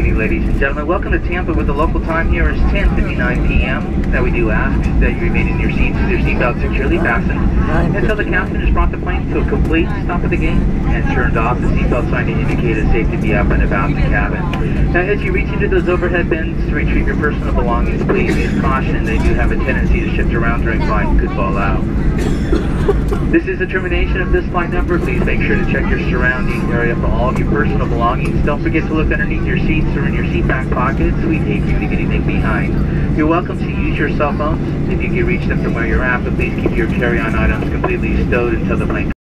evening, ladies and gentlemen. Welcome to Tampa with the local time here is 10.59 p.m. Now we do ask that you remain in your seats with your seatbelt securely fastened until the captain has brought the plane to a complete stop of the gate and turned off the seatbelt sign to indicate it's safe to be up and about the cabin. Now as you reach into those overhead bins to retrieve your personal belongings, please use caution. They do have a tendency to shift around during flight and could fall out. This is the termination of this flight number. Please make sure to check your surrounding area for all of your personal belongings. Don't forget to look underneath your seats or in your seat back pockets. We'd hate for you to anything behind. You're welcome to use your cell phones if you can reach them from where you're at, but please keep your carry-on items completely stowed until the plane